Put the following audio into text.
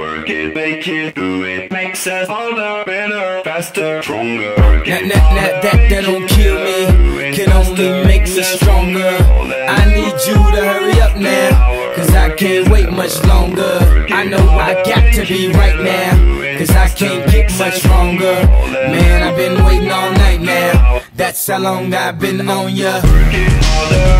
Work it, make it, do it, makes us harder, better, faster, stronger. That, that, that, that, that don't kill me, can only make us stronger. I need you to hurry up now, cause I can't wait much longer. I know I got to be right now, cause I can't get much stronger. Man, I've been waiting all night now, that's how long I've been on ya. Work it harder,